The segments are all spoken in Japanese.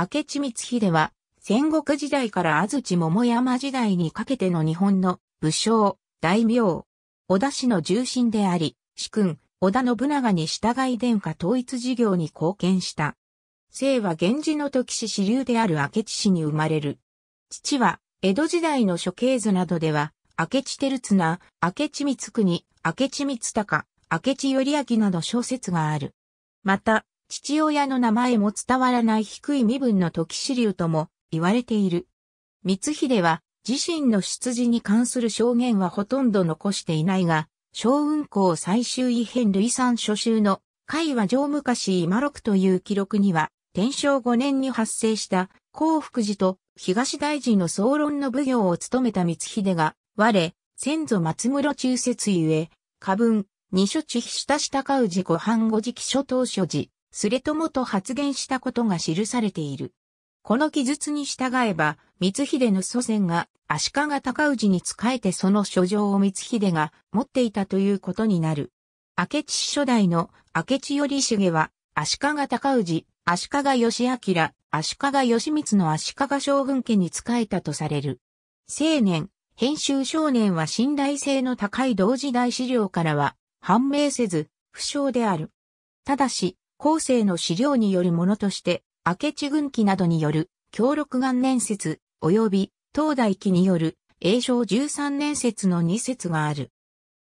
明智光秀は、戦国時代から安土桃山時代にかけての日本の武将、大名、織田氏の重臣であり、主君、織田信長に従い殿下統一事業に貢献した。生は源氏の時氏支流である明智氏に生まれる。父は、江戸時代の諸経図などでは、明智照綱、明智光国、明智光隆、明智頼明など小説がある。また、父親の名前も伝わらない低い身分の時支流とも言われている。光秀は自身の出自に関する証言はほとんど残していないが、小雲公最終異変類産初秋の会話上昔今六という記録には、天正5年に発生した幸福寺と東大臣の総論の奉行を務めた光秀が、我、先祖松室中説ゆえ、過分、二所地下下高氏ご藩後時期諸島所持、すれともと発言したことが記されている。この記述に従えば、光秀の祖先が足利尊氏に仕えてその書状を光秀が持っていたということになる。明智初代の明智頼重は足利尊氏、足利義明、足利義満の足利将軍家に仕えたとされる。青年、編集少年は信頼性の高い同時代資料からは判明せず、不詳である。ただし、後世の資料によるものとして、明智軍記などによる、協力元年説、及び、東大記による、永正13年説の2説がある。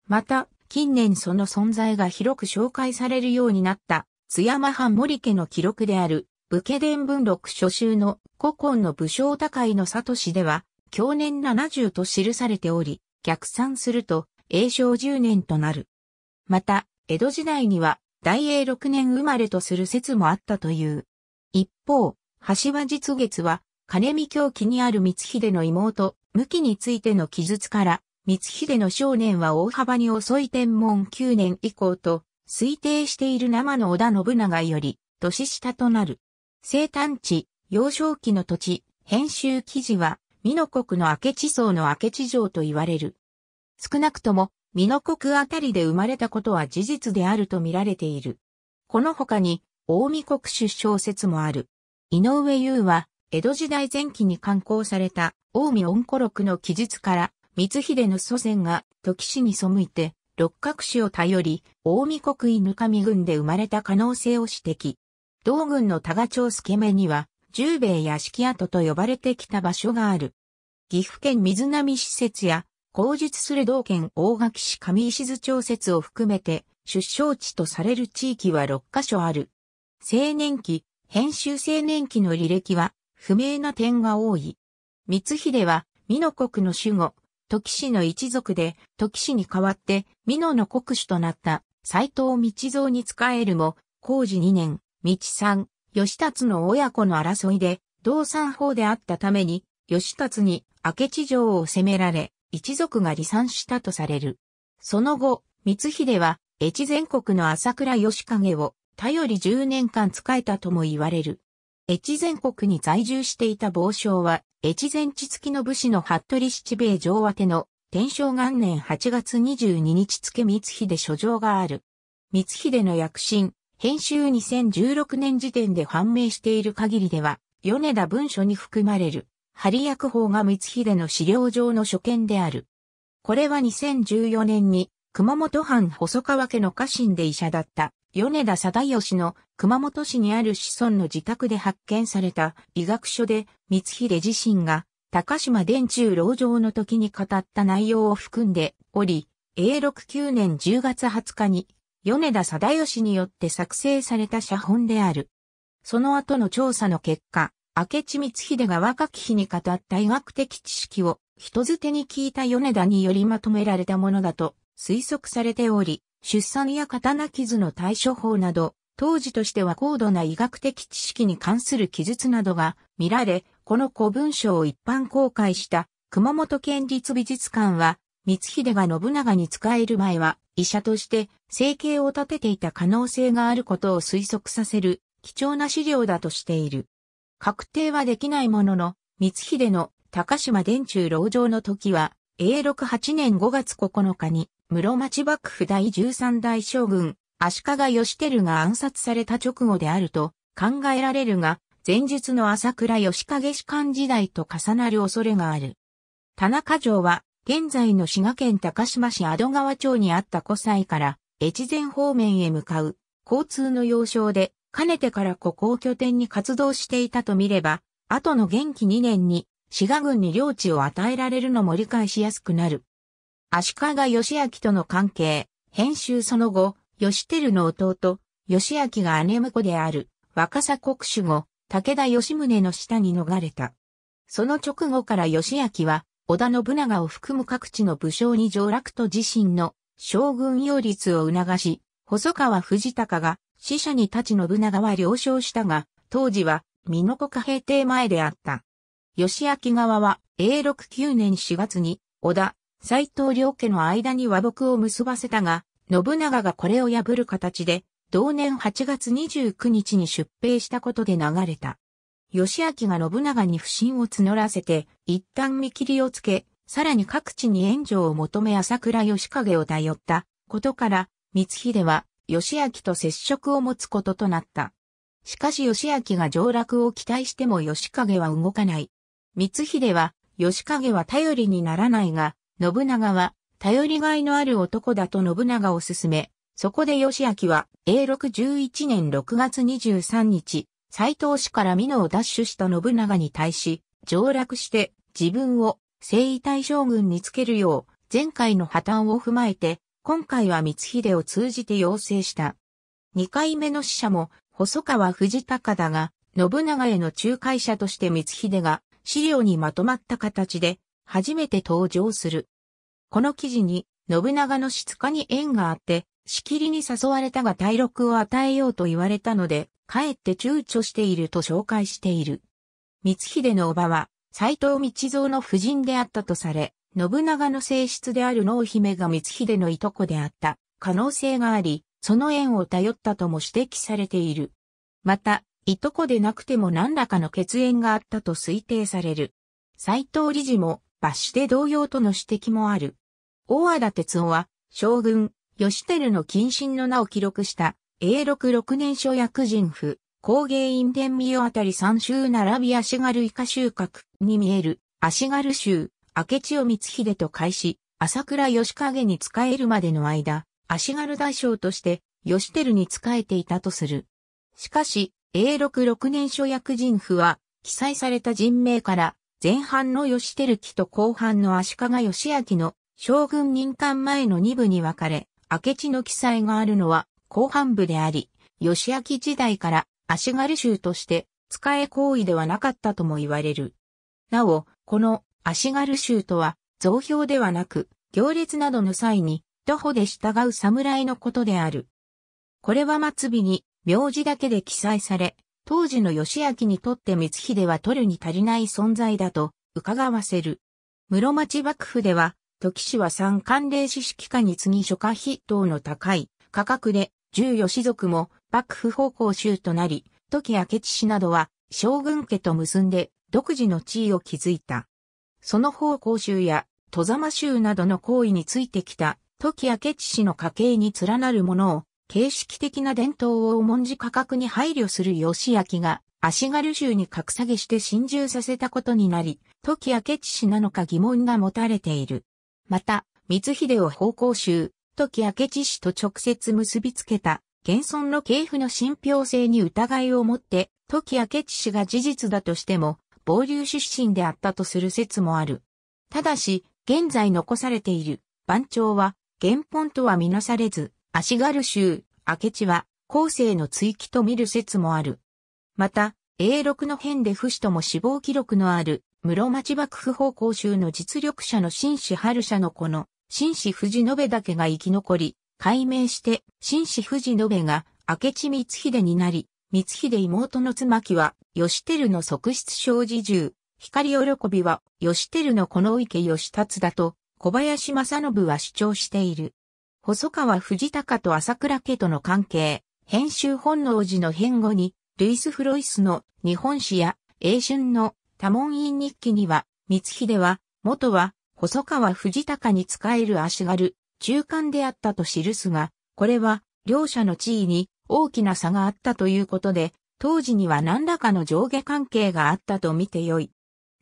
また、近年その存在が広く紹介されるようになった、津山藩森家の記録である、武家伝文録初秋の古今の武将高いの里氏では、去年70と記されており、逆算すると、永正10年となる。また、江戸時代には、大英6年生まれとする説もあったという。一方、橋実月は、金見狂気にある光秀の妹、向きについての記述から、光秀の少年は大幅に遅い天文9年以降と、推定している生の織田信長より、年下となる。生誕地、幼少期の土地、編集記事は、美濃国の明智層の明智城と言われる。少なくとも、美濃国あたりで生まれたことは事実であると見られている。この他に、大見国出生説もある。井上優は、江戸時代前期に刊行された、大見恩古録の記述から、光秀の祖先が、時氏に背いて、六角氏を頼り、大見国犬上郡で生まれた可能性を指摘。同郡の多賀町助目には、十兵衛屋敷跡と呼ばれてきた場所がある。岐阜県水波施設や口述する道県大垣市上石津町説を含めて出生地とされる地域は6カ所ある。青年期、編集青年期の履歴は不明な点が多い。光秀は美濃国の守護、時氏の一族で時氏に代わって美濃の国主となった斎藤道蔵に仕えるも、工事2年、道三、吉達の親子の争いで同産法であったために、吉達に明智城を攻められ、一族が離散したとされる。その後、光秀は、越前国の朝倉義景を頼り10年間仕えたとも言われる。越前国に在住していた傍将は、越前地付きの武士の服部七兵衛上宛ての天正元年8月22日付光秀書状がある。光秀の躍進、編集2016年時点で判明している限りでは、米田文書に含まれる針薬法が光秀の資料上の所見である。これは2014年に熊本藩細川家の家臣で医者だった米田貞義の熊本市にある子孫の自宅で発見された医学書で光秀自身が高島電柱老城の時に語った内容を含んでおり、永禄9年10月20日に米田貞義によって作成された写本である。その後の調査の結果、明智光秀が若き日に語った医学的知識を人づてに聞いた米田によりまとめられたものだと推測されており、出産や刀傷の対処法など、当時としては高度な医学的知識に関する記述などが見られ、この古文書を一般公開した熊本県立美術館は、光秀が信長に仕える前は医者として生計を立てていた可能性があることを推測させる貴重な資料だとしている。確定はできないものの、光秀の高島電柱老城の時は、永禄8年5月9日に、室町幕府第13代将軍、足利義輝が暗殺された直後であると考えられるが、前述の朝倉義景士官時代と重なる恐れがある。田中城は、現在の滋賀県高島市阿戸川町にあった古西から、越前方面へ向かう、交通の要衝で、かねてからここを拠点に活動していたと見れば、後の元気2年に、滋賀軍に領地を与えられるのも理解しやすくなる。足利義明との関係、編集その後、義輝の弟、義明が姉婿である、若狭国主後、武田義宗の下に逃れた。その直後から義明は、織田信長を含む各地の武将に上洛と自身の将軍擁立を促し、細川藤孝が死者に立ち信長は了承したが、当時は美濃国平定前であった。義明側は永禄9年4月に織田、斎藤両家の間に和睦を結ばせたが、信長がこれを破る形で同年8月29日に出兵したことで流れた。義明が信長に不信を募らせて、一旦見切りをつけ、さらに各地に援助を求め朝倉義景を頼ったことから、光秀は義明と接触を持つこととなった。しかし義明が上洛を期待しても義景は動かない。光秀は、義景は頼りにならないが、信長は頼りがいのある男だと信長を進め、そこで義明は、永禄11年6月23日、斎藤氏から美濃を奪取した信長に対し、上洛して自分を征夷大将軍につけるよう、前回の破綻を踏まえて、今回は光秀を通じて要請した。二回目の使者も、細川藤孝だが、信長への仲介者として光秀が資料にまとまった形で初めて登場する。この記事に信長の質化に縁があってしきりに誘われたが体録を与えようと言われたので、かえって躊躇していると紹介している。光秀の叔母は、斎藤道蔵の夫人であったとされ、信長の性質である濃姫が光秀のいとこであった可能性があり、その縁を頼ったとも指摘されている。また、いとこでなくても何らかの血縁があったと推定される。斎藤理事も抜して同様との指摘もある。大和田哲夫は、将軍、吉照の謹慎の名を記録した、永禄六年書薬人府、工芸院天美あたり三州並び足軽以下収穫に見える、足軽州、明智を光秀と開始、朝倉義景に仕えるまでの間、足軽大将として、吉照に仕えていたとする。しかし、永禄六年書薬人府は、記載された人名から、前半の義照期と後半の足利義明の将軍任官前の二部に分かれ、明智の記載があるのは後半部であり、義明時代から足軽衆として使え行為ではなかったとも言われる。なお、この足軽衆とは増票ではなく、行列などの際に徒歩で従う侍のことである。これは末尾に名字だけで記載され、当時の義明にとって光秀は取るに足りない存在だと伺わせる。室町幕府では時氏は三官令史式下に次諸下筆頭の高い価格で、十四士族も幕府方向州となり、時明智氏などは将軍家と結んで独自の地位を築いた。その方向州や戸様州などの行為についてきた時明智氏の家系に連なるものを形式的な伝統を重んじ価格に配慮する義明が足軽州に格下げして侵入させたことになり、時明智氏なのか疑問が持たれている。また、光秀を方向州、時明智氏と直接結びつけた、現存の系譜の信憑性に疑いを持って、時明智氏が事実だとしても、暴流出身であったとする説もある。ただし、現在残されている番長は、原本とはみなされず、足軽州、明智は、後世の追記と見る説もある。また、永禄の変で不死とも死亡記録のある室町幕府方向州の実力者の新氏春社の子の新氏藤延だけが生き残り、改名して新氏藤延が明智光秀になり、光秀妹の妻木は義輝の側室小児重、光喜びは義輝のこの池義達だと小林正信は主張している。細川藤孝と朝倉家との関係、編集本能寺の変後に、ルイス・フロイスの日本史や、英春の多門院日記には、光秀は、元は、細川藤孝に仕える足軽、中間であったと記すが、これは、両者の地位に大きな差があったということで、当時には何らかの上下関係があったと見てよい。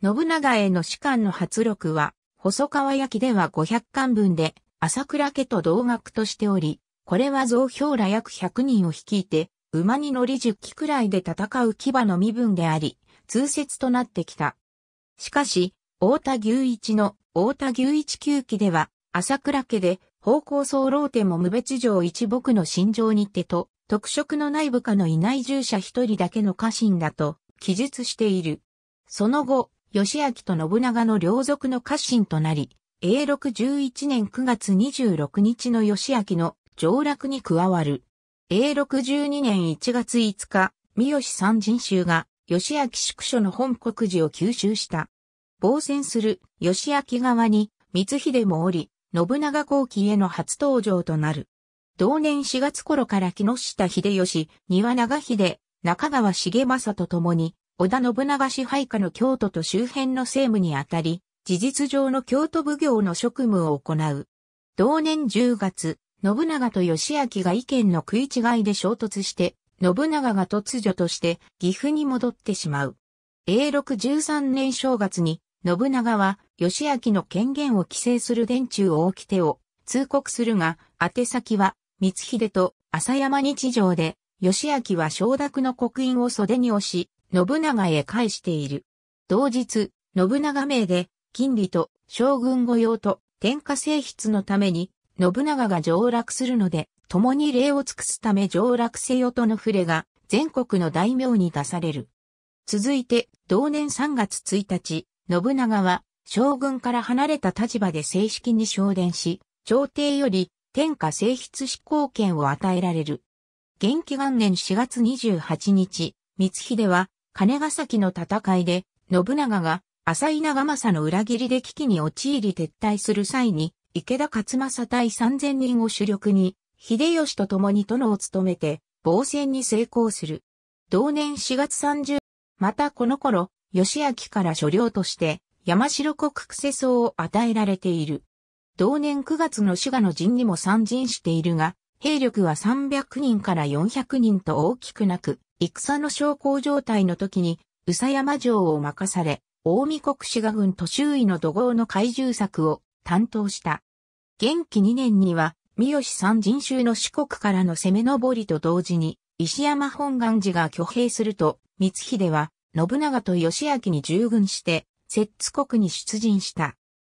信長への士官の発力は、細川焼では500巻分で、朝倉家と同額としており、これは増兵ら約100人を率いて、馬に乗り10機くらいで戦う騎馬の身分であり、通説となってきた。しかし、大田牛一の大田牛一旧記では、朝倉家で方向総老天も無別城一木の心情にてと、特色の内部下のいない従者一人だけの家臣だと記述している。その後、義明と信長の両族の家臣となり、永禄11年9月26日の義明の上洛に加わる。永禄12年1月5日、三好三人衆が義明宿所の本国寺を吸収した。防戦する義明側に光秀もおり、信長後期への初登場となる。同年4月頃から木下秀吉、庭長秀、中川重政と共に、織田信長支配下の京都と周辺の政務にあたり、事実上の京都奉行の職務を行う。同年10月、信長と義明が意見の食い違いで衝突して、信長が突如として岐阜に戻ってしまう。永禄13年正月に、信長は義明の権限を規制する電柱を起きてを通告するが、宛先は光秀と浅山日常で、義明は承諾の刻印を袖に押し、信長へ返している。同日、信長名で、金利と将軍御用と天下性質のために信長が上洛するので、共に礼を尽くすため上洛せよとの触れが全国の大名に出される。続いて、同年3月1日、信長は将軍から離れた立場で正式に昇殿し、朝廷より天下性質執行権を与えられる。元気元年4月28日、光秀は金ヶ崎の戦いで、信長が浅井長政の裏切りで危機に陥り撤退する際に、池田勝正対3000人を主力に、秀吉と共に殿を務めて、防戦に成功する。同年4月30、またこの頃、義明から所領として、山城国クセソを与えられている。同年9月の滋賀の陣にも参陣しているが、兵力は300人から400人と大きくなく、戦の小康状態の時に、宇佐山城を任され、大見国滋賀軍と周囲の土豪の怪獣策を担当した。元気2年には、三好三人衆の四国からの攻め上りと同時に、石山本願寺が挙兵すると、光秀は、信長と義明に従軍して、摂津国に出陣した。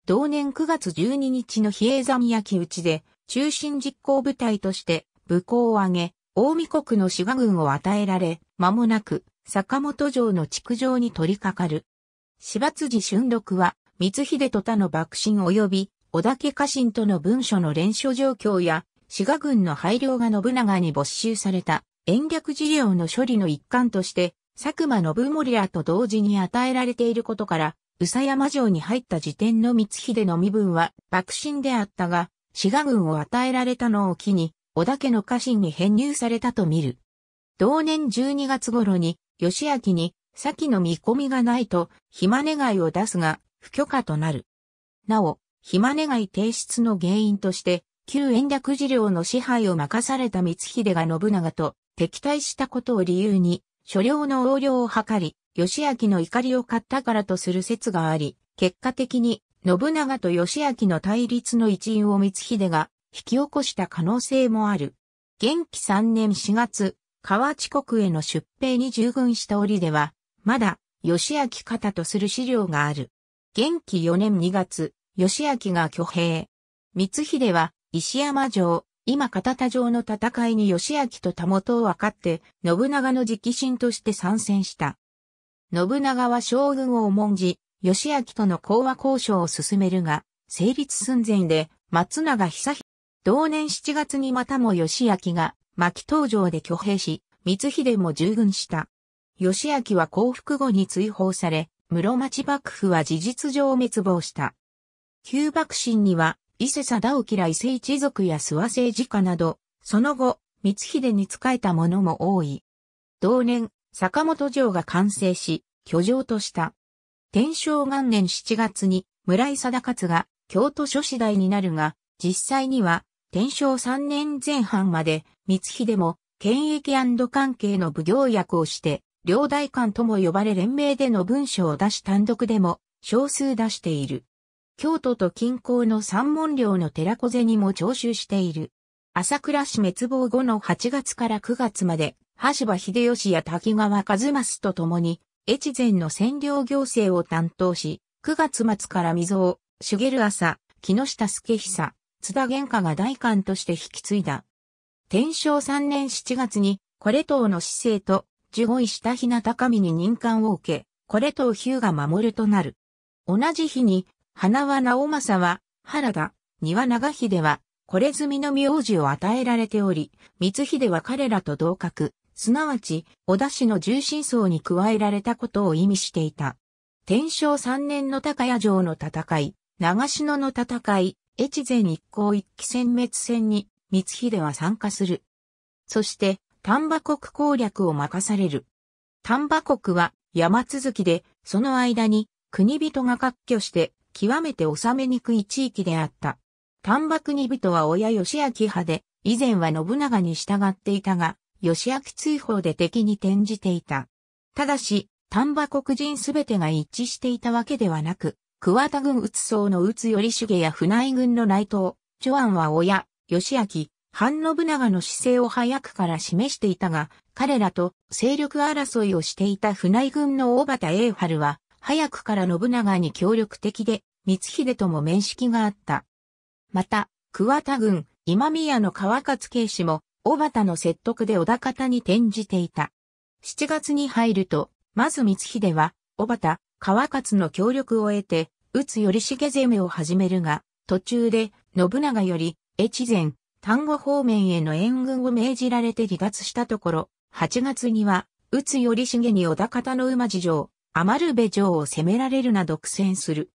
同年9月12日の比叡山焼き討ちで、中心実行部隊として武功を挙げ、大見国の滋賀軍を与えられ、間もなく、坂本城の築城に取り掛かる。柴辻春六は、光秀と他の幕臣及び、小田家家臣との文書の連書状況や、滋賀軍の配慮が信長に没収された延暦事業の処理の一環として、佐久間信盛らと同時に与えられていることから、宇佐山城に入った時点の光秀の身分は幕臣であったが、滋賀軍を与えられたのを機に、小田家の家臣に編入されたと見る。同年12月頃に、義明に、先の見込みがないと、暇願いを出すが、不許可となる。なお、暇願い提出の原因として、旧延暦事領の支配を任された光秀が信長と敵対したことを理由に、所領の横領を図り、義明の怒りを買ったからとする説があり、結果的に信長と義明の対立の一因を光秀が引き起こした可能性もある。元気3年4月、河内国への出兵に従軍した折では、まだ義明方とする資料がある。元気4年2月、義明が挙兵。光秀は石山城、今片田城の戦いに義明とたもとを分かって、信長の直臣として参戦した。信長は将軍を重んじ、義明との講和交渉を進めるが、成立寸前で、松永久秀、同年7月にまたも義明が、牧東城で挙兵し、光秀も従軍した。義明は降伏後に追放され、室町幕府は事実上滅亡した。旧幕臣には、伊勢貞興ら伊勢一族や諏訪政治家など、その後、光秀に仕えた者も多い。同年、坂本城が完成し、居城とした。天正元年7月に、村井貞勝が京都諸子代になるが、実際には、天正3年前半まで、光秀も権益関係の武行役をして、両大官とも呼ばれ連名での文書を出し単独でも少数出している。京都と近郊の三門領の寺小銭も徴収している。朝倉市滅亡後の8月から9月まで、橋場秀吉や滝川和正と共に、越前の占領行政を担当し、9月末から溝尾、茂朝、木下助久、津田玄華が大官として引き継いだ。天正3年7月に、これ等の市政と、守護医下日名高見に任官を受け、これ等日向守るとなる。同じ日に、花輪直政は、原田、庭長秀は、これ済みの名字を与えられており、光秀は彼らと同格、すなわち、小田氏の重心層に加えられたことを意味していた。天正3年の高谷城の戦い、長篠の戦い、越前一行一騎戦滅戦に、光秀は参加する。そして、丹波国攻略を任される。丹波国は山続きで、その間に国人が割拠して、極めて治めにくい地域であった。丹波国人は親義明派で、以前は信長に従っていたが、義明追放で敵に転じていた。ただし、丹波国人すべてが一致していたわけではなく、桑田軍鬱曹の鬱頼重や船井軍の内藤、長安は親、義明、反信長の姿勢を早くから示していたが、彼らと勢力争いをしていた船井軍の大畑栄春は、早くから信長に協力的で、光秀とも面識があった。また、桑田軍、今宮の川勝慶氏も、小畑の説得で小田方に転じていた。7月に入ると、まず光秀は、小畑、川勝の協力を得て、宇津頼重攻めを始めるが、途中で、信長より、越前、丹後方面への援軍を命じられて離脱したところ、8月には、宇津頼重に小田方の馬事城、余部城を攻められるなど苦戦する。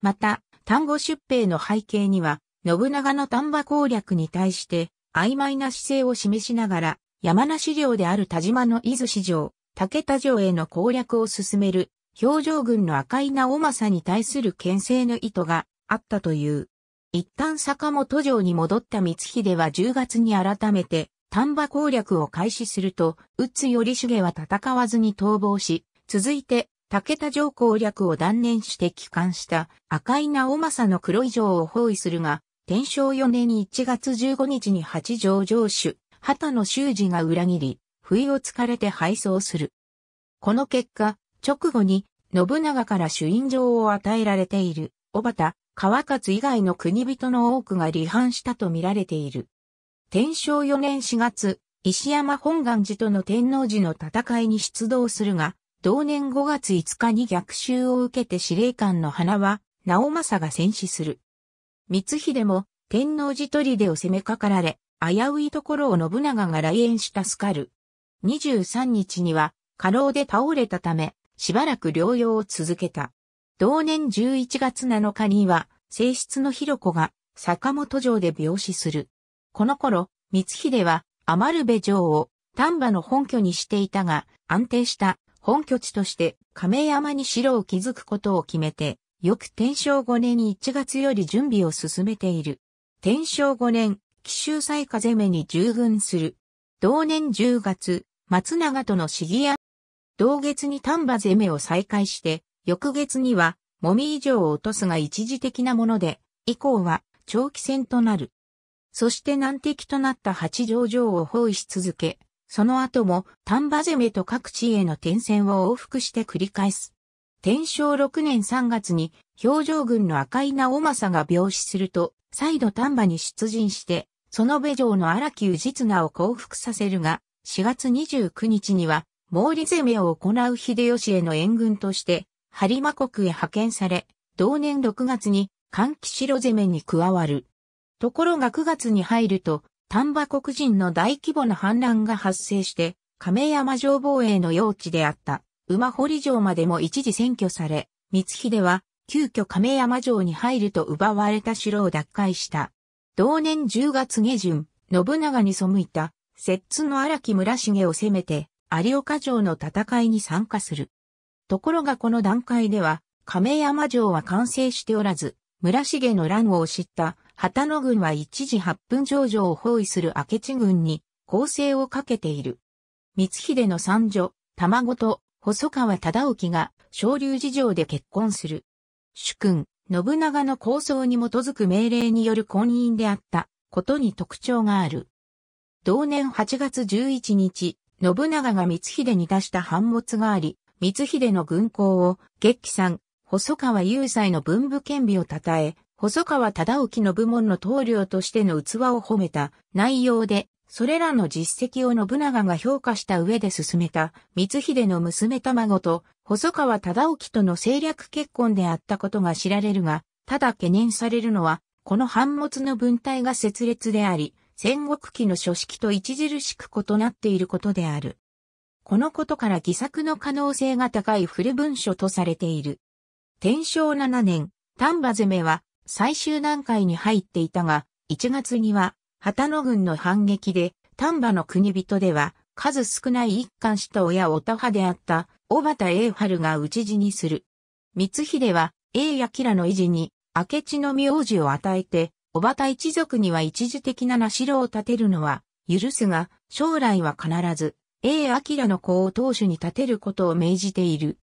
また、丹後出兵の背景には、信長の丹波攻略に対して曖昧な姿勢を示しながら山梨領である田島の伊豆市城、竹田城への攻略を進める表情軍の赤い直政に対する牽制の意図があったという。一旦坂本城に戻った光秀は10月に改めて丹波攻略を開始すると、宇津頼重は戦わずに逃亡し、続いて竹田城攻略を断念して帰還した赤い直政の黒い城を包囲するが、天正4年1月15日に八条城主、旗の修士が裏切り、不意をつかれて敗走する。この結果、直後に、信長から主印状を与えられている、小畑、川勝以外の国人の多くが離反したと見られている。天正4年4月、石山本願寺との天皇寺の戦いに出動するが、同年5月5日に逆襲を受けて司令官の花は、直政が戦死する。光秀も天皇寺砦を攻めかかられ、危ういところを信長が来園し助かる。23日には過労で倒れたため、しばらく療養を続けた。同年11月7日には、正室の広子が坂本城で病死する。この頃、光秀は余部城を丹波の本拠にしていたが、安定した本拠地として亀山に城を築くことを決めて、翌天正5年1月より準備を進めている。天正5年、奇襲祭風目に従軍する。同年10月、松永との市議案。同月に丹波攻めを再開して、翌月には、もみ以上を落とすが一時的なもので、以降は長期戦となる。そして難敵となった八条城を包囲し続け、その後も丹波攻めと各地への転戦を往復して繰り返す。天正6年3月に、表情軍の赤い直政が病死すると、再度丹波に出陣して、その部城の荒木氏綱を降伏させるが、4月29日には、毛利攻めを行う秀吉への援軍として、播磨国へ派遣され、同年6月に、寒気城攻めに加わる。ところが9月に入ると、丹波国人の大規模な反乱が発生して、亀山城防衛の用地であった馬堀城までも一時占拠され、光秀は急遽亀山城に入ると奪われた城を奪回した。同年10月下旬、信長に背いた、摂津の荒木村重を攻めて、有岡城の戦いに参加する。ところがこの段階では、亀山城は完成しておらず、村重の乱を知った、旗野軍は一時八分上城を包囲する明智軍に構成をかけている。光秀の三女、卵と細川忠興が昇竜事情で結婚する。主君、信長の構想に基づく命令による婚姻であったことに特徴がある。同年8月11日、信長が光秀に出した版物があり、光秀の軍港を、月記さん、細川雄斎の文部兼備を称え、細川忠興の部門の棟梁としての器を褒めた内容で、それらの実績を信長が評価した上で進めた、光秀の娘卵と、細川忠興との政略結婚であったことが知られるが、ただ懸念されるのは、この版物の文体が拙劣であり、戦国期の書式と著しく異なっていることである。このことから偽作の可能性が高い古文書とされている。天正7年、丹波攻めは最終段階に入っていたが、1月には、旗野軍の反撃で、丹波の国人では、数少ない一貫した親オタ派であった、小畑栄春が討ち死にする。光秀は、栄明の維持に、明智の名字を与えて、小畑一族には一時的な名城を建てるのは、許すが、将来は必ず、A 明の子を当主に立てることを命じている。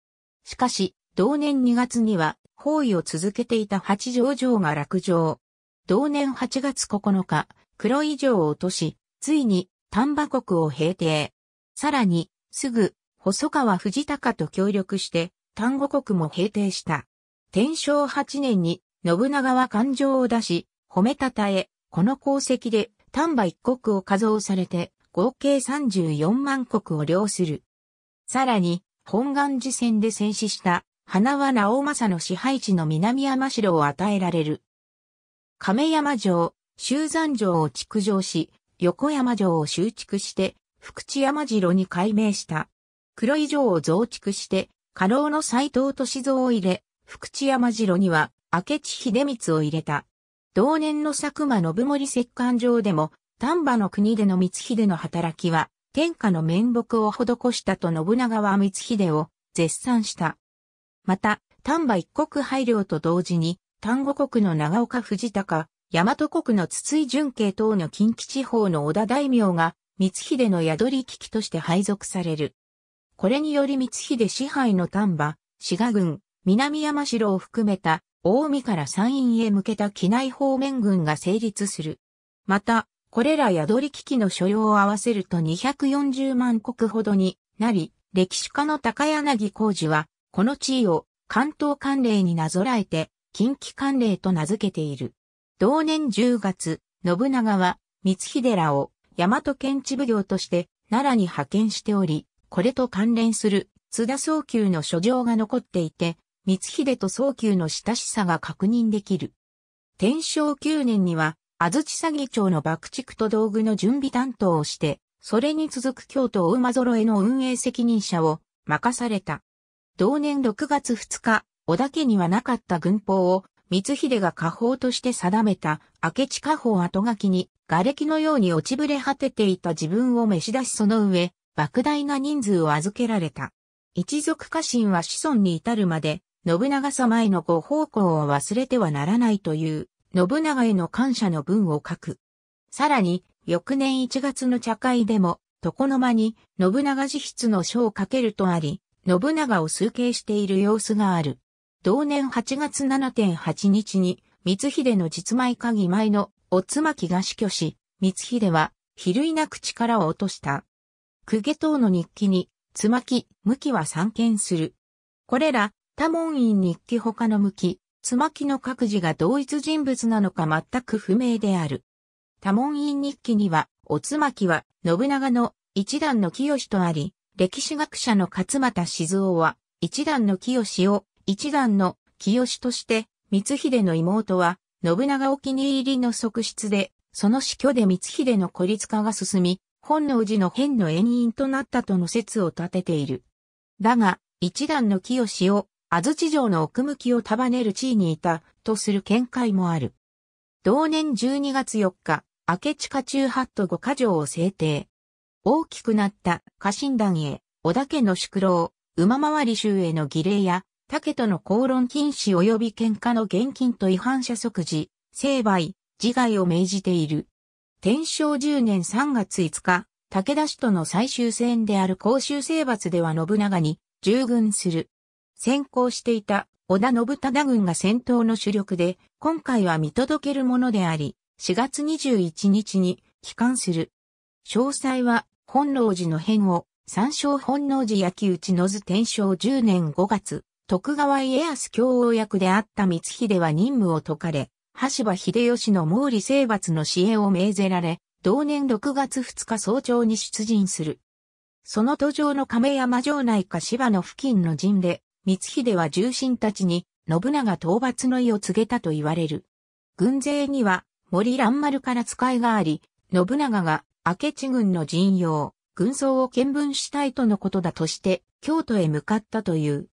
しかし、同年2月には、包囲を続けていた八条城が落城。同年8月9日、黒井城を落とし、ついに丹波国を平定。さらに、すぐ、細川藤高と協力して、丹後国も平定した。天正8年に、信長は感情を出し、褒めたたえ、この功績で丹波一国を加増されて、合計34万国を領する。さらに、本願寺戦で戦死した花輪直政の支配地の南山城を与えられる。亀山城、修山城を築城し、横山城を修築して、福知山城に改名した。黒井城を増築して、家老の斎藤敏蔵を入れ、福知山城には明智秀光を入れた。同年の佐久間信盛石棺城でも丹波の国での光秀の働きは、天下の面目を施したと信長は光秀を絶賛した。また、丹波一国配慮と同時に、丹後国の長岡藤高、大和国の筒井淳慶等の近畿地方の織田大名が、光秀の宿り危機として配属される。これにより光秀支配の丹波、滋賀郡、南山城を含めた、大見から山陰へ向けた機内方面軍が成立する。また、これら宿り機器の所要を合わせると240万国ほどになり、歴史家の高柳浩二は、この地位を関東関連になぞらえて、近畿関連と名付けている。同年10月、信長は、光秀らを大和県知奉行として奈良に派遣しており、これと関連する津田早急の書状が残っていて、光秀と早急の親しさが確認できる。天正9年には、安土詐欺町の爆竹と道具の準備担当をして、それに続く京都大馬揃えの運営責任者を任された。同年6月2日、小田家にはなかった軍法を光秀が家法として定めた明智家法後書きに瓦礫のように落ちぶれ果てていた自分を召し出しその上、莫大な人数を預けられた。一族家臣は子孫に至るまで、信長様へのご奉公を忘れてはならないという信長への感謝の文を書く。さらに、翌年1月の茶会でも、床の間に信長自筆の書を書けるとあり、信長を崇敬している様子がある。同年8月7.8日に、光秀の実前鍵前のおつまきが死去し、光秀は、比類なく力を落とした。公家等の日記に、つまき、向きは参見する。これら、多門院日記他の向き、つまきの各自が同一人物なのか全く不明である。多門院日記には、おつまきは信長の一段の清とあり、歴史学者の勝又静雄は、一段の清を一段の清として、光秀の妹は、信長お気に入りの側室で、その死去で光秀の孤立化が進み、本能寺の変の縁因となったとの説を立てている。だが、一段の清を安土城の奥向きを束ねる地位にいた、とする見解もある。同年12月4日、明智家中八都五家城を制定。大きくなった家臣団へ、小田家の宿老、馬回り衆への儀礼や、竹との口論禁止及び喧嘩の現金と違反者即時、成敗、自害を命じている。天正10年3月5日、武田氏との最終戦である甲州征伐では信長に従軍する。先行していた織田信忠軍が戦闘の主力で、今回は見届けるものであり、4月21日に帰還する。詳細は本能寺の変を三章本能寺焼き討ちの図天正10年5月、徳川家康共王役であった光秀は任務を解かれ、橋場秀吉の毛利征伐の支援を命ぜられ、同年6月2日早朝に出陣する。その途上の亀山城内か芝の付近の陣で、光秀は重臣たちに信長討伐の意を告げたと言われる。軍勢には森蘭丸から使いがあり、信長が明智軍の陣用、軍装を見聞したいとのことだとして、京都へ向かったという。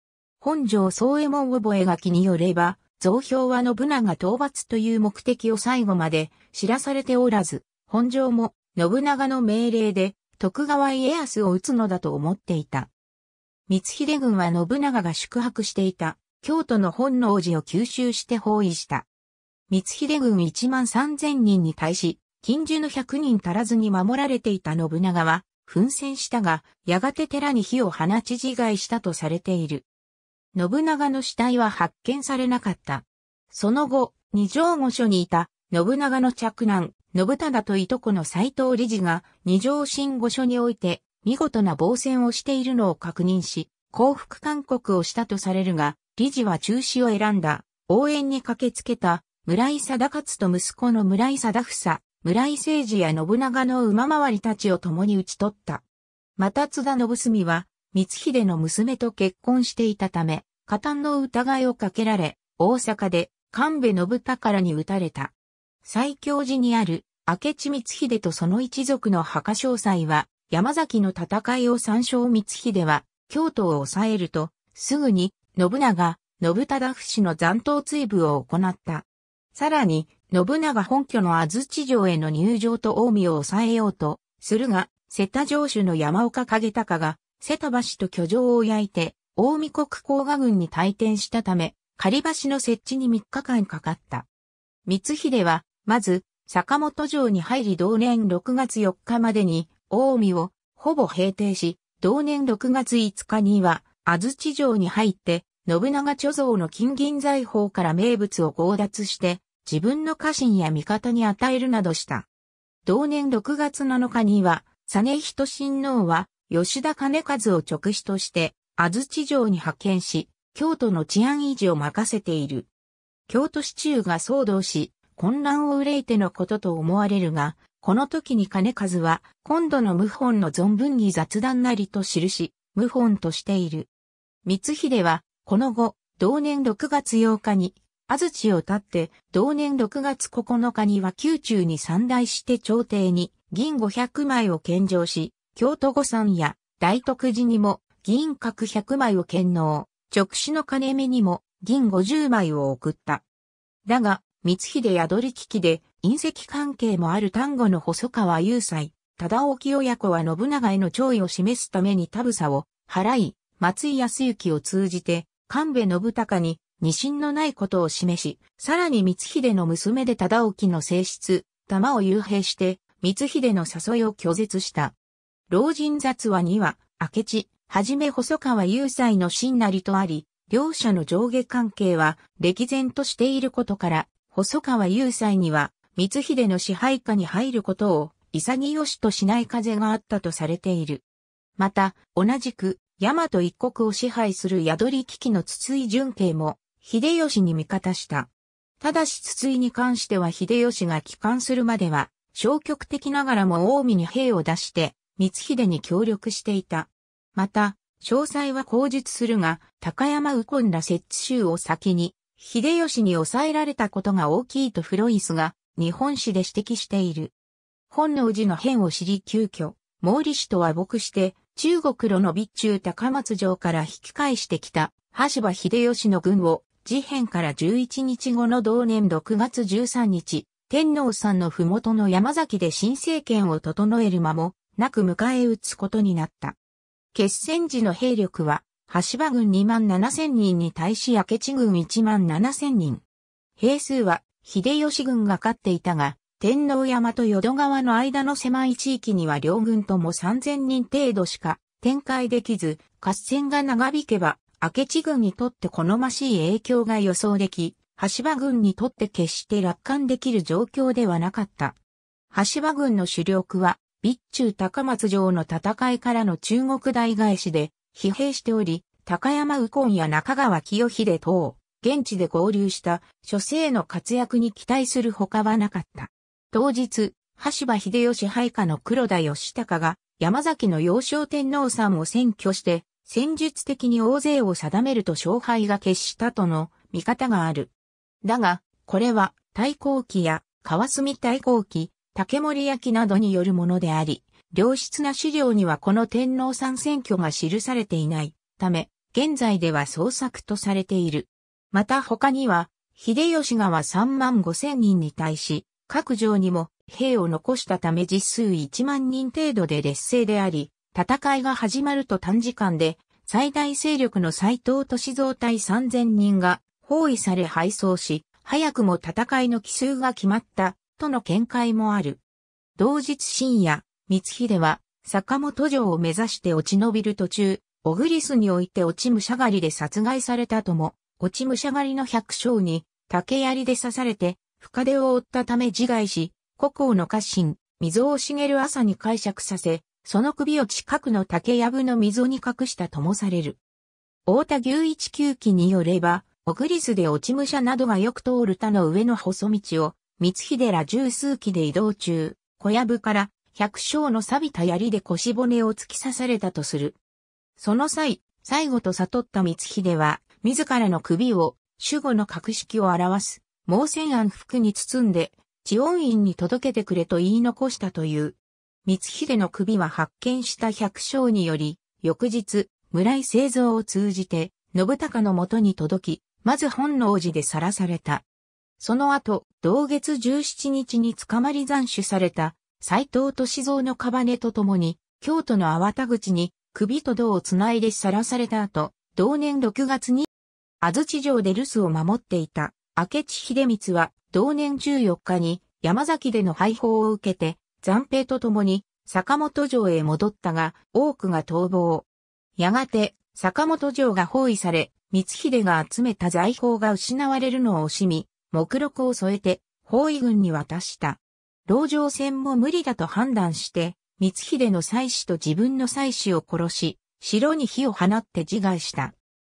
本城総右衛門覚書によれば、増票は信長討伐という目的を最後まで知らされておらず、本城も信長の命令で徳川家康を討つのだと思っていた。光秀軍は信長が宿泊していた京都の本能寺を吸収して包囲した。光秀軍1万3000人に対し、近所の100人足らずに守られていた信長は、奮戦したが、やがて寺に火を放ち自害したとされている。信長の死体は発見されなかった。その後、二条御所にいた信長の着男、信忠といとこの斎藤理事が二条新御所において見事な防戦をしているのを確認し、降伏勧告をしたとされるが、理事は中止を選んだ。応援に駆けつけた村井貞勝と息子の村井貞房、村井誠治や信長の馬回りたちを共に討ち取った。また津田信澄は光秀の娘と結婚していたため、加担の疑いをかけられ、大阪で神戸信宝に撃たれた。最強寺にある明智光秀とその一族の墓詳細は、山崎の戦いを参照光秀は、京都を抑えると、すぐに、信長、信忠不死の残党追部を行った。さらに、信長本拠の安土城への入城と近江を抑えようと、するが、瀬田城主の山岡景隆が、瀬田橋と居城を焼いて、大見国甲賀軍に退転したため、仮橋の設置に3日間かかった。光秀は、まず、坂本城に入り同年6月4日までに、大見をほぼ平定し、同年6月5日には、安土城に入って、信長貯蔵の金銀財宝から名物を強奪して、自分の家臣や味方に与えるなどした。同年6月7日には、実人親王は、吉田兼和を直使として、安土城に派遣し、京都の治安維持を任せている。京都市中が騒動し、混乱を憂いてのことと思われるが、この時に金数は、今度の謀反の存分に雑談なりと記し、謀反としている。光秀は、この後、同年6月8日に、安土を立って、同年6月9日には宮中に参代して朝廷に銀500枚を献上し、京都御山や大徳寺にも銀閣100枚を献納、直視の金目にも銀50枚を送った。だが、光秀宿り危機で隕石関係もある丹後の細川雄斎、忠興親子は信長への弔意を示すために田房を払い、松井康之を通じて神戸信孝に二心のないことを示し、さらに光秀の娘で忠興の性質、玉を幽閉して、光秀の誘いを拒絶した。老人雑話には、明智、はじめ細川雄斎の真なりとあり、両者の上下関係は歴然としていることから、細川雄斎には、光秀の支配下に入ることを潔しとしない風があったとされている。また、同じく、大和一国を支配する宿り危機の筒井淳慶も、秀吉に味方した。ただし筒井に関しては秀吉が帰還するまでは、消極的ながらも近江に兵を出して、光秀に協力していた。また、詳細は口述するが、高山右近ら摂津州を先に、秀吉に抑えられたことが大きいとフロイスが日本史で指摘している。本能寺の変を知り急遽、毛利氏と和睦して、中国路の備中高松城から引き返してきた、橋場秀吉の軍を、事変から11日後の同年6月13日、天皇さんの麓の山崎で新政権を整える間もなく迎え撃つことになった。決戦時の兵力は、橋場軍2万7千人に対し明智軍1万7千人。兵数は、秀吉軍が勝っていたが、天皇山と淀川の間の狭い地域には両軍とも3000人程度しか展開できず、合戦が長引けば、明智軍にとって好ましい影響が予想でき、橋場軍にとって決して楽観できる状況ではなかった。橋場軍の主力は、備中高松城の戦いからの中国大返しで疲弊しており、高山右近や中川清秀等、現地で合流した諸生の活躍に期待するほかはなかった。当日、橋場秀吉配下の黒田義高が山崎の幼少天皇さんを占拠して戦術的に大勢を定めると勝敗が決したとの見方がある。だが、これは太閤記や川澄太閤記、竹森焼などによるものであり、良質な資料にはこの天皇さん選挙が記されていないため、現在では創作とされている。また他には、秀吉川3万5千人に対し、各城にも兵を残したため実数1万人程度で劣勢であり、戦いが始まると短時間で最大勢力の斎藤都市増隊3000人が包囲され敗走し、早くも戦いの奇数が決まったとの見解もある。同日深夜、光秀は坂本城を目指して落ち延びる途中、小栗巣において落ち武者狩りで殺害されたとも、落ち武者狩りの百姓に竹槍で刺されて深手を負ったため自害し、故郷の家臣、溝を茂る朝に解釈させ、その首を近くの竹藪の溝に隠したともされる。大田牛一九記によれば、小栗巣で落ち武者などがよく通る他の上の細道を、光秀ら十数機で移動中、小藪から百姓の錆びた槍で腰骨を突き刺されたとする。その際、最後と悟った光秀は、自らの首を守護の格式を表す、毛線案服に包んで、治温院に届けてくれと言い残したという。光秀の首は発見した百姓により、翌日、村井製造を通じて、信孝のもとに届き、まず本能寺でさらされた。その後、同月17日に捕まり斬首された、斎藤敏蔵のカバネと共に、京都の粟田口に首と胴をつないでさらされた後、同年6月に、安土城で留守を守っていた、明智秀光は、同年14日に、山崎での配報を受けて、残兵と共に、坂本城へ戻ったが、多くが逃亡。やがて、坂本城が包囲され、光秀が集めた財宝が失われるのを惜しみ、目録を添えて、包囲軍に渡した。籠城戦も無理だと判断して、光秀の妻子と自分の妻子を殺し、城に火を放って自害した。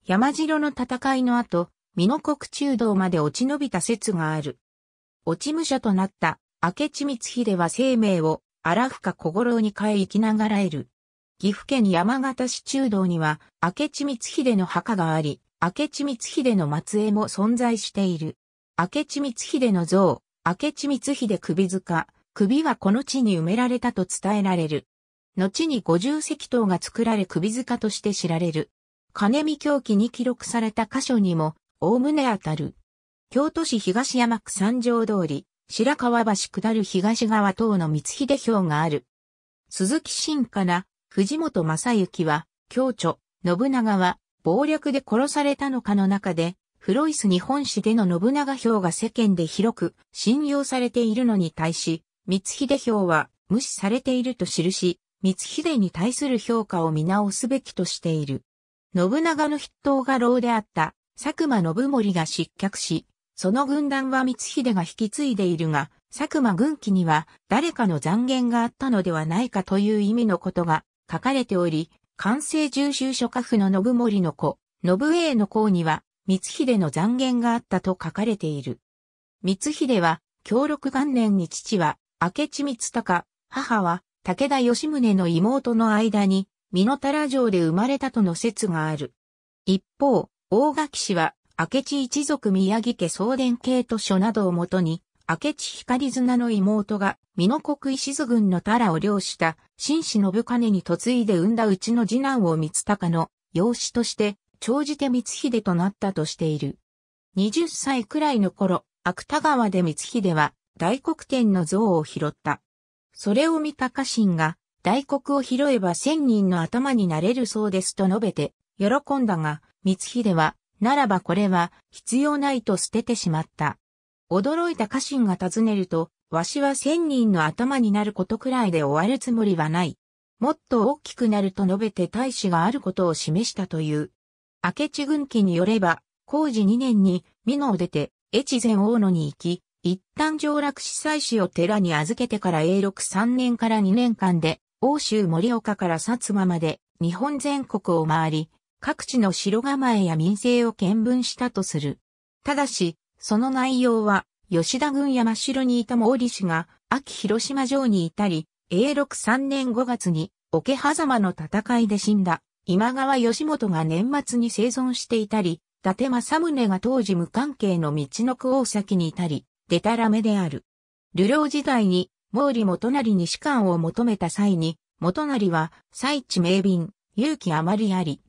山城の戦いの後、美濃国中道まで落ち延びた説がある。落ち武者となった明智光秀は生命を荒深小五郎に変え生きながらえる。岐阜県山形市中道には明智光秀の墓があり、明智光秀の末裔も存在している。明智光秀の像、明智光秀首塚、首はこの地に埋められたと伝えられる。後に五十石塔が作られ首塚として知られる。金見狂記に記録された箇所にも、おおむね当たる。京都市東山区三条通り、白川橋下る東側等の光秀表がある。鈴木新から、藤本正幸は、京著、信長は、暴略で殺されたのかの中で、フロイス日本史での信長表が世間で広く信用されているのに対し、光秀表は無視されていると記し、光秀に対する評価を見直すべきとしている。信長の筆頭が老であった佐久間信盛が失脚し、その軍団は光秀が引き継いでいるが、佐久間軍記には誰かの残言があったのではないかという意味のことが書かれており、完成重修書家父の信盛の子、信栄の子には、光秀の残言があったと書かれている。光秀は、京禄元年に父は、明智光隆、母は、武田義宗の妹の間に、美濃太良城で生まれたとの説がある。一方、大垣氏は、明智一族宮城家送電系図書などをもとに、明智光綱の妹が、美濃国石津郡の太良を領した紳士信金に嫁いで産んだうちの次男を光高の養子として、長じて光秀となったとしている。20歳くらいの頃、芥川で光秀は大黒天の像を拾った。それを見た家臣が、大黒を拾えば千人の頭になれるそうですと述べて、喜んだが、光秀は、ならばこれは必要ないと捨ててしまった。驚いた家臣が尋ねると、わしは千人の頭になることくらいで終わるつもりはない。もっと大きくなると述べて大使があることを示したという。明智軍記によれば、工事2年に、美濃を出て、越前大野に行き、一旦上洛司祭司を寺に預けてから永禄3年から2年間で、欧州盛岡から薩摩まで、日本全国を回り、各地の城構えや民生を見聞したとする。ただし、その内容は、吉田軍山城にいた毛利氏が、秋広島城に至り、永禄3年5月に、桶狭間の戦いで死んだ、今川義元が年末に生存していたり、伊達政宗が当時無関係の道の区大崎にいたり、デタラメである。流浪時代に、毛利元成に士官を求めた際に、元成は、最地名便、勇気あまりあり。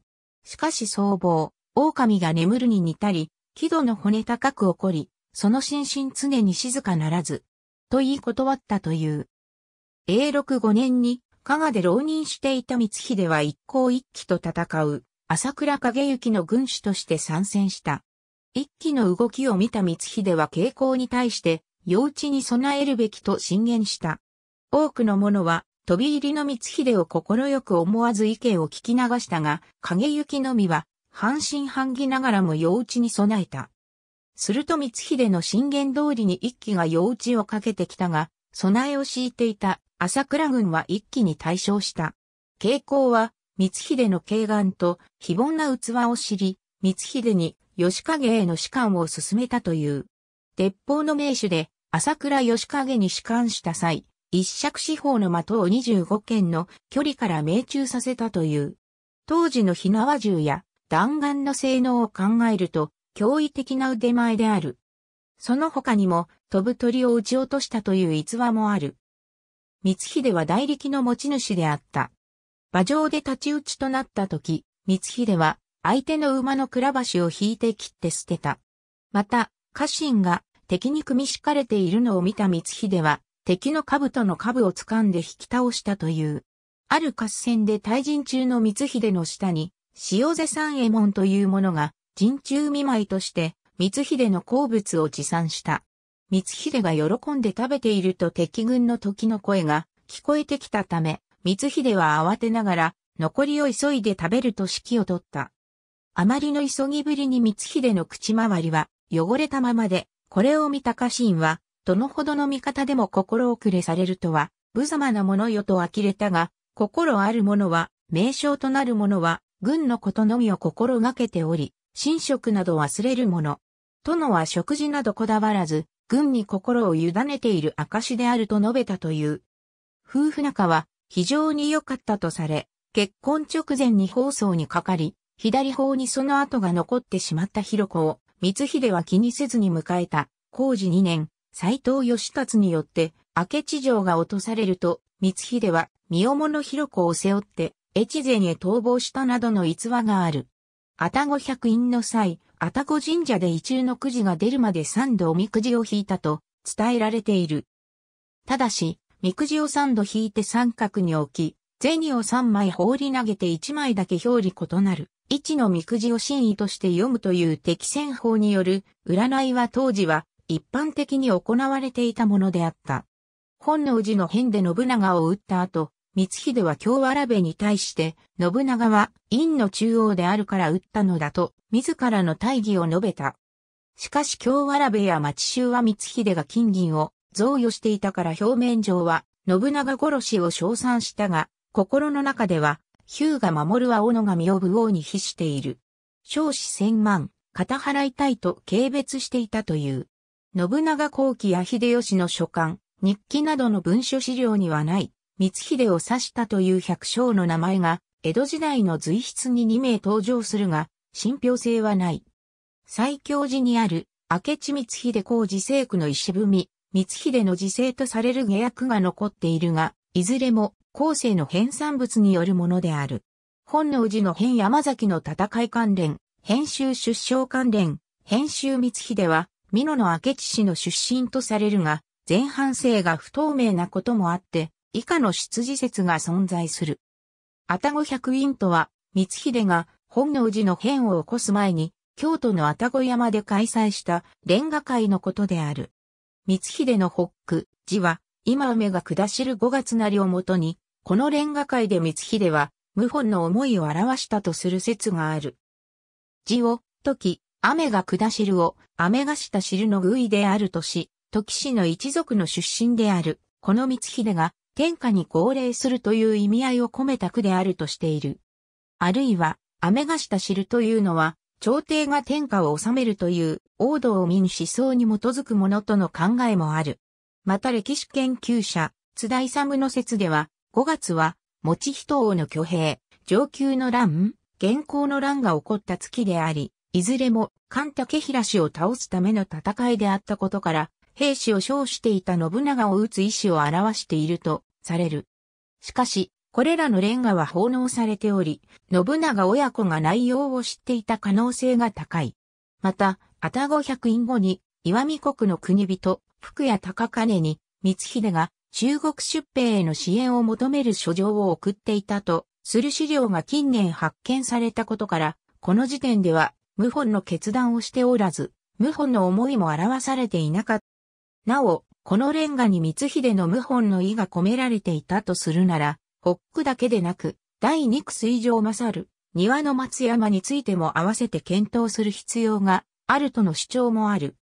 しかし僧帽、狼が眠るに似たり、木戸の骨高く起こり、その心身常に静かならず、と言い断ったという。永禄五年に、加賀で浪人していた光秀は一向一揆と戦う、朝倉景行の軍主として参戦した。一揆の動きを見た光秀は傾向に対して、幼稚に備えるべきと進言した。多くの者は、飛び入りの光秀を快く思わず意見を聞き流したが、景行のみは、半信半疑ながらも幼稚に備えた。すると光秀の進言通りに一揆が幼稚をかけてきたが、備えを敷いていた朝倉軍は一気に対象した。傾向は、光秀の慶願と非凡な器を知り、光秀に吉影への士官を進めたという。鉄砲の名手で朝倉吉影に士官した際、一尺四方の的を25件の距離から命中させたという。当時の火縄銃や弾丸の性能を考えると驚異的な腕前である。その他にも飛ぶ鳥を撃ち落としたという逸話もある。光秀は大力の持ち主であった。馬上で立ち打ちとなった時、光秀は相手の馬の倉橋を引いて切って捨てた。また、家臣が敵に組み敷かれているのを見た光秀は、敵の兜の兜を掴んで引き倒したという。ある合戦で退陣中の光秀の下に、塩瀬三右衛門という者が、陣中見舞いとして、光秀の好物を持参した。光秀が喜んで食べていると敵軍の時の声が聞こえてきたため、光秀は慌てながら、残りを急いで食べると指揮を取った。あまりの急ぎぶりに光秀の口周りは汚れたままで、これを見た家臣は、どのほどの味方でも心遅れされるとは、無様なものよと呆れたが、心ある者は、名称となる者は、軍のことのみを心がけており、寝食など忘れる者。殿は食事などこだわらず、軍に心を委ねている証であると述べたという。夫婦仲は、非常に良かったとされ、結婚直前に放送にかかり、左方にその跡が残ってしまった広子を、光秀は気にせずに迎えた、工事2年、斎藤義達によって、明智城が落とされると、光秀は、身重の広子を背負って、越前へ逃亡したなどの逸話がある。愛宕百院の際、愛宕神社で異中のくじが出るまで三度おみくじを引いたと伝えられている。ただし、みくじを3度引いて三角に置き、銭を3枚放り投げて1枚だけ表裏異なる、位置のみくじを真意として読むという適戦法による占いは当時は一般的に行われていたものであった。本能寺の変で信長を撃った後、光秀は京原部に対して、信長は陰の中央であるから撃ったのだと、自らの大義を述べた。しかし京原部や町衆は光秀が金銀を贈与していたから表面上は信長殺しを称賛したが、心の中では、ヒューが守るは斧神を武王に比している。少子千万、肩払いたいと軽蔑していたという。信長後期や秀吉の書簡、日記などの文書資料にはない、光秀を指したという百姓の名前が、江戸時代の随筆に2名登場するが、信憑性はない。最強寺にある、明智光秀公自世区の石踏み、光秀の自生とされる下訳が残っているが、いずれも後世の編纂物によるものである。本能寺の変山崎の戦い関連、編集出生関連、編集光秀は、美濃の明智氏の出身とされるが、前半生が不透明なこともあって、以下の出自説が存在する。愛宕百院とは、光秀が本能寺の変を起こす前に、京都の愛宕山で開催した蓮華会のことである。光秀の北区、字は、今雨が下しる5月なりをもとに、このレンガ界で光秀は、謀反の思いを表したとする説がある。字を、時、雨が下しるを、雨がした汁の偶意であるとし、時氏の一族の出身である、この光秀が、天下に号令するという意味合いを込めた句であるとしている。あるいは、雨がした汁というのは、朝廷が天下を治めるという王道を民思想に基づくものとの考えもある。また歴史研究者、津田勇の説では、5月は、持ち人王の挙兵、上級の乱、現行の乱が起こった月であり、いずれも、関竹平氏を倒すための戦いであったことから、兵士を称していた信長を撃つ意志を表しているとされる。しかし、これらのレンガは奉納されており、信長親子が内容を知っていた可能性が高い。また、愛宕百院後に、岩見国の国人、福谷高金に、光秀が中国出兵への支援を求める書状を送っていたとする資料が近年発見されたことから、この時点では謀反の決断をしておらず、謀反の思いも表されていなかった。なお、このレンガに光秀の謀反の意が込められていたとするなら、北区だけでなく、第二区水上勝る、庭の松山についても合わせて検討する必要があるとの主張もある。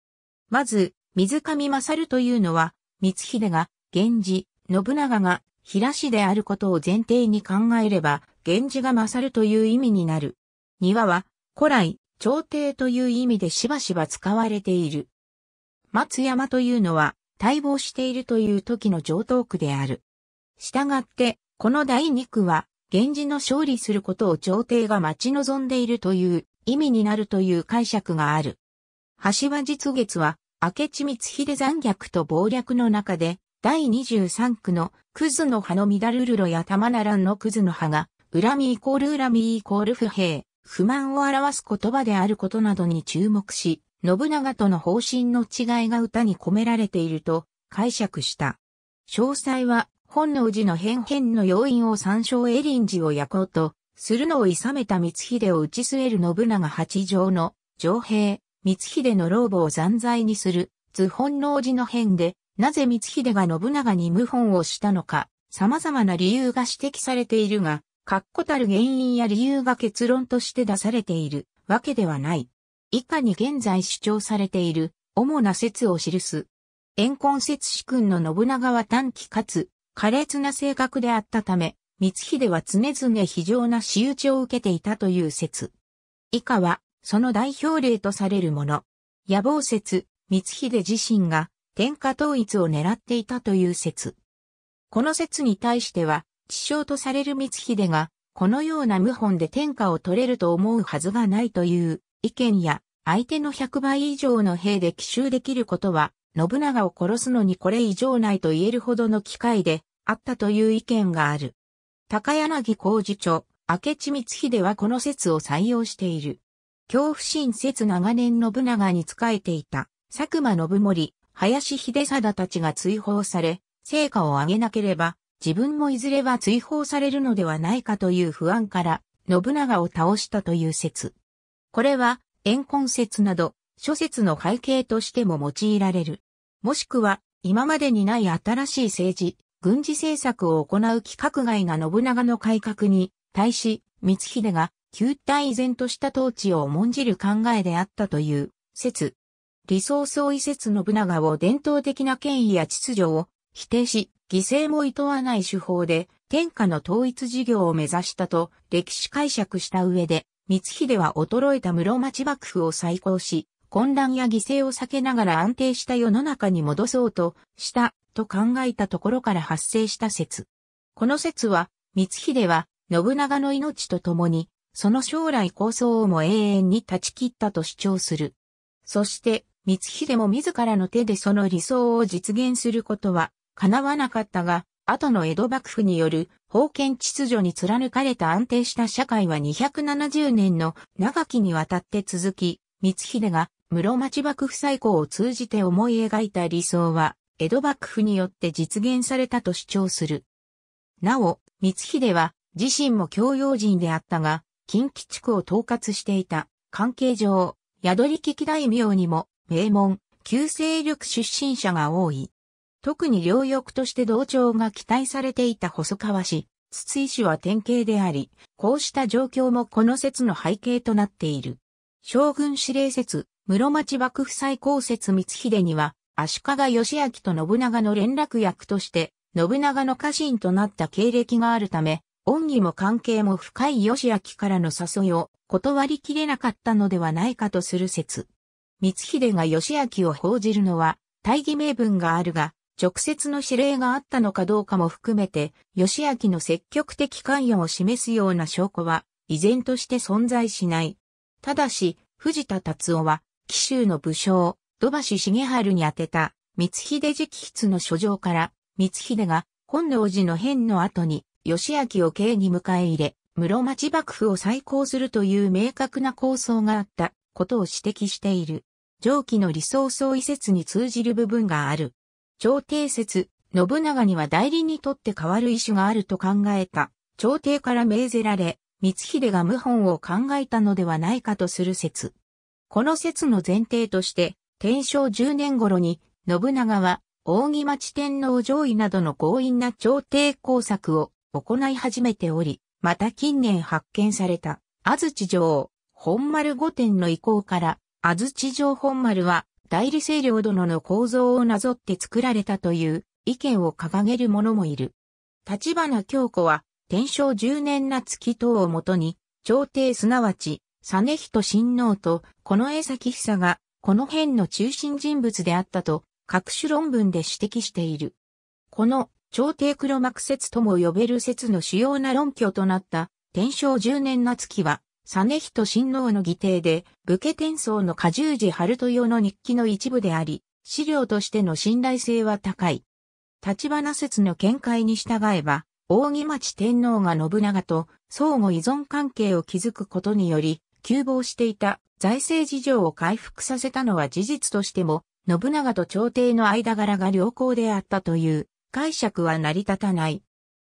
まず、水上勝るというのは、光秀が、源氏、信長が、平氏であることを前提に考えれば、源氏が勝るという意味になる。庭は、古来、朝廷という意味でしばしば使われている。松山というのは、待望しているという時の上等句である。したがって、この第二句は、源氏の勝利することを朝廷が待ち望んでいるという意味になるという解釈がある。橋場実月は、明智光秀残虐と謀略の中で、第23区のクズの葉の乱るる。ろや玉ならんのクズの葉が、恨みイコール恨みイコール不平、不満を表す言葉である。ことなどに注目し、信長との方針の違いが歌に込められている。と解釈した。詳細は本能寺の変変の要因を参照エリン寺を焼こうとするのを諌めた光秀を打ち据える信長八条の上兵、光秀の老母を残罪にする、図本能寺の変で、なぜ光秀が信長に謀反をしたのか、様々な理由が指摘されているが、確固たる原因や理由が結論として出されているわけではない。以下に現在主張されている主な説を記す。怨恨説主君の信長は短期かつ苛烈な性格であったため、光秀は常々非常な仕打ちを受けていたという説。以下はその代表例とされるもの。野望説、光秀自身が天下統一を狙っていたという説。この説に対しては、地匠とされる光秀が、このような謀反で天下を取れると思うはずがないという意見や、相手の100倍以上の兵で奇襲できることは、信長を殺すのにこれ以上ないと言えるほどの機会であったという意見がある。高柳工事長、明智光秀はこの説を採用している。恐怖心説長年信長に仕えていた、佐久間信盛、林秀貞たちが追放され、成果を上げなければ、自分もいずれは追放されるのではないかという不安から、信長を倒したという説。これは、怨恨説など、諸説の背景としても用いられる。もしくは、今までにない新しい政治、軍事政策を行う規格外な信長の改革に対し、光秀が旧体依然とした統治を重んじる考えであったという説。理想相違説信長を伝統的な権威や秩序を否定し、犠牲も厭わない手法で天下の統一事業を目指したと歴史解釈した上で、光秀は衰えた室町幕府を再興し、混乱や犠牲を避けながら安定した世の中に戻そうとしたと考えたところから発生した説。この説は、光秀は信長の命と共にその将来構想をも永遠に断ち切ったと主張する。そして、光秀も自らの手でその理想を実現することは叶わなかったが、後の江戸幕府による封建秩序に貫かれた安定した社会は270年の長きにわたって続き、光秀が室町幕府再興を通じて思い描いた理想は、江戸幕府によって実現されたと主張する。なお、光秀は自身も教養人であったが、近畿地区を統括していた関係上、宿り聞き大名にも名門、旧勢力出身者が多い。特に両翼として同調が期待されていた細川氏、筒井氏は典型であり、こうした状況もこの説の背景となっている。将軍司令説、室町幕府最高説光秀には、足利義明と信長の連絡役として、信長の家臣となった経歴があるため、恩義も関係も深い義明からの誘いを断りきれなかったのではないかとする説。光秀が義明を報じるのは、大義名分があるが、直接の指令があったのかどうかも含めて、義明の積極的関与を示すような証拠は、依然として存在しない。ただし、藤田達夫は、紀州の武将、土橋重春に宛てた、光秀直筆の書状から、光秀が、本能寺の変の後に、義明を京に迎え入れ、室町幕府を再興するという明確な構想があったことを指摘している。上記の理想相違説に通じる部分がある。朝廷説、信長には代理にとって変わる意思があると考えた。朝廷から命ぜられ、光秀が謀反を考えたのではないかとする説。この説の前提として、天正10年頃に、信長は、扇町天皇上位などの強引な朝廷工作を行い始めており、また近年発見された、安土城、本丸御殿の意向から、安土城本丸は、代理清領殿の構造をなぞって作られたという意見を掲げる者もいる。立花京子は、天正10年夏期等をもとに、朝廷すなわち、実人親王と近衛崎久がこの辺の中心人物であったと各種論文で指摘している。この朝廷黒幕説とも呼べる説の主要な論拠となった天正10年夏期は実人親王の義弟で武家天宗の過重寺春豊の日記の一部であり、資料としての信頼性は高い。立花説の見解に従えば、扇町天皇が信長と相互依存関係を築くことにより、急防していた財政事情を回復させたのは事実としても、信長と朝廷の間柄が良好であったという解釈は成り立たない。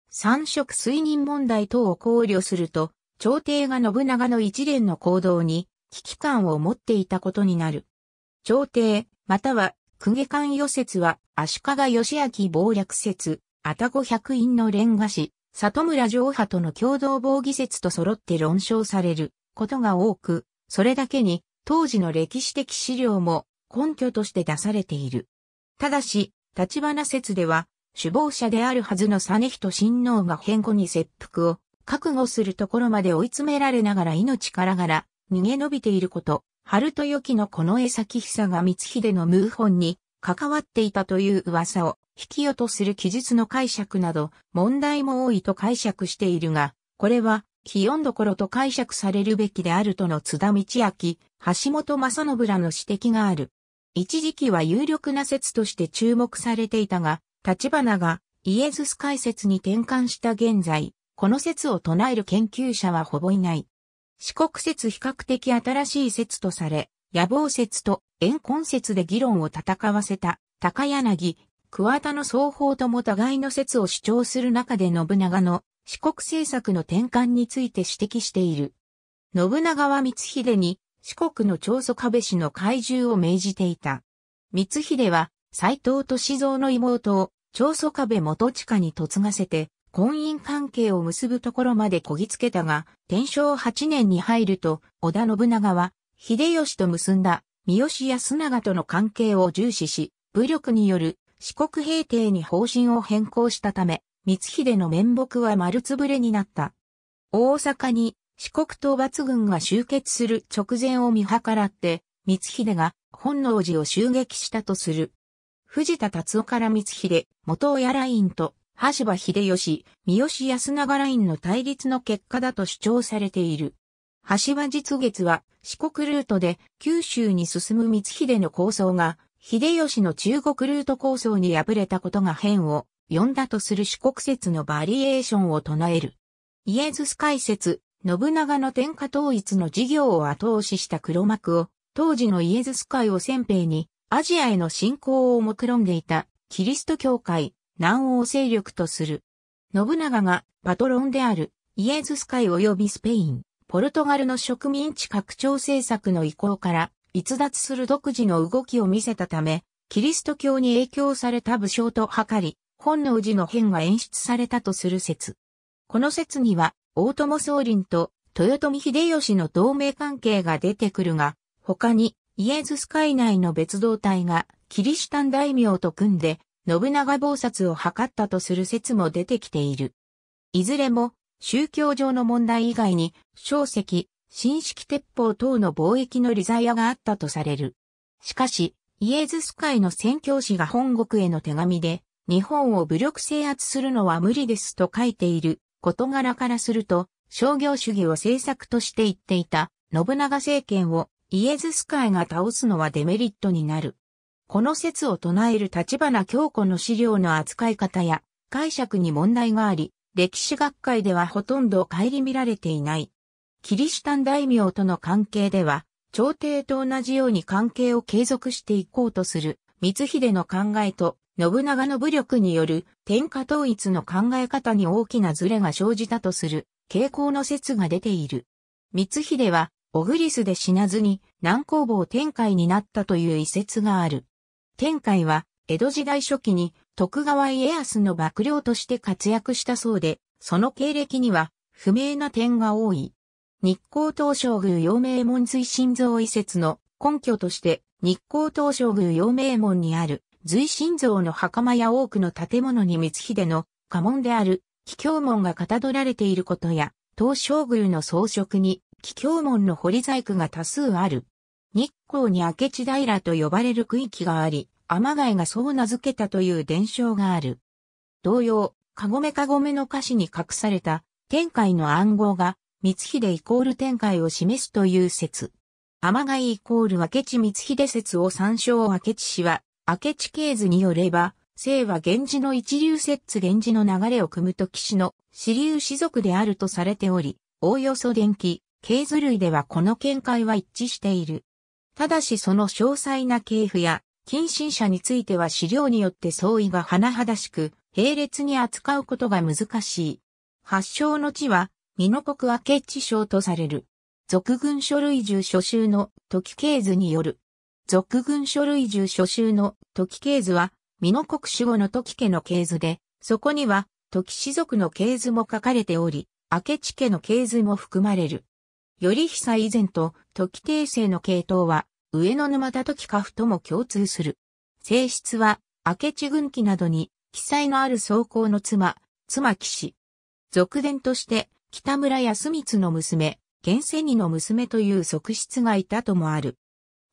三色推認問題等を考慮すると、朝廷が信長の一連の行動に危機感を持っていたことになる。朝廷、または、公家関与説は、足利義明謀略説、愛宕百院の連画師、里村城派との共同防御説と揃って論証される。ことが多く、それだけに当時の歴史的資料も根拠として出されている。ただし、立花説では、首謀者であるはずの実人親王が変更に切腹を覚悟するところまで追い詰められながら命からがら逃げ延びていること、春豊木のこの江崎久が光秀の謀反に関わっていたという噂を引き落とする記述の解釈など問題も多いと解釈しているが、これは気温どころと解釈されるべきであるとの津田道明、橋本正信らの指摘がある。一時期は有力な説として注目されていたが、立花がイエズス解説に転換した現在、この説を唱える研究者はほぼいない。四国説比較的新しい説とされ、野望説と縁根説で議論を戦わせた高柳、桑田の双方とも互いの説を主張する中で信長の四国政策の転換について指摘している。信長は光秀に四国の長祖壁氏の怪獣を命じていた。光秀は斎藤と志蔵の妹を長祖壁元親に嫁がせて婚姻関係を結ぶところまでこぎつけたが、天正8年に入ると織田信長は秀吉と結んだ三好安長との関係を重視し、武力による四国平定に方針を変更したため、光秀の面目は丸つぶれになった。大阪に四国討伐軍が集結する直前を見計らって、光秀が本能寺を襲撃したとする。藤田達夫から光秀、元親ラインと、橋場秀吉、三好安長ラインの対立の結果だと主張されている。橋場実月は四国ルートで九州に進む光秀の構想が、秀吉の中国ルート構想に敗れたことが変を読んだとする四国説のバリエーションを唱える。イエズス解説、信長の天下統一の事業を後押しした黒幕を、当時のイエズス会を先兵に、アジアへの侵攻を目論んでいた、キリスト教会、南欧勢力とする。信長がパトロンである、イエズス会及びスペイン、ポルトガルの植民地拡張政策の意向から、逸脱する独自の動きを見せたため、キリスト教に影響された武将と図り、本能寺の変が演出されたとする説。この説には、大友宗麟と豊臣秀吉の同盟関係が出てくるが、他にイエズス会内の別動隊がキリシタン大名と組んで信長謀殺を図ったとする説も出てきている。いずれも宗教上の問題以外に小石、新式鉄砲等の貿易の利ザヤがあったとされる。しかし、イエズス会の宣教師が本国への手紙で、日本を武力制圧するのは無理ですと書いている事柄からすると、商業主義を政策として言っていた信長政権をイエズス会が倒すのはデメリットになる。この説を唱える立花京子の資料の扱い方や解釈に問題があり、歴史学会ではほとんど顧みられていない。キリシタン大名との関係では、朝廷と同じように関係を継続していこうとする、光秀の考えと、信長の武力による天下統一の考え方に大きなズレが生じたとする傾向の説が出ている。光秀はオグリスで死なずに南高房天海になったという遺説がある。天海は江戸時代初期に徳川家康の幕僚として活躍したそうで、その経歴には不明な点が多い。日光東照宮陽明門随心像遺説の根拠として日光東照宮陽明門にある随心像の袴や多くの建物に光秀の家紋である気境門がかたどられていることや、東照宮の装飾に気境門の堀細工が多数ある。日光に明智平と呼ばれる区域があり、天貝がそう名付けたという伝承がある。同様、かごめかごめの歌詞に隠された天海の暗号が光秀イコール天海を示すという説。天貝イコール明智光秀説を参照明智氏は、明智系図によれば、姓は源氏の一流説源氏の流れを組むと騎士の支流士族であるとされており、おおよそ電気、系図類ではこの見解は一致している。ただしその詳細な系譜や近親者については資料によって相違が甚だしく、並列に扱うことが難しい。発祥の地は、美濃国明智省とされる。俗軍書類中書集の時系図による。俗軍書類中書集の時系図は、美濃国守護の時家の系図で、そこには時氏族の系図も書かれており、明智家の系図も含まれる。頼久以前と時帝政の系統は上野沼田時家父とも共通する。性質は明智軍記などに記載のある走行の妻、妻騎士。俗伝として北村康光の娘、源泉にの娘という側室がいたともある。